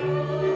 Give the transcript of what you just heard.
Lord.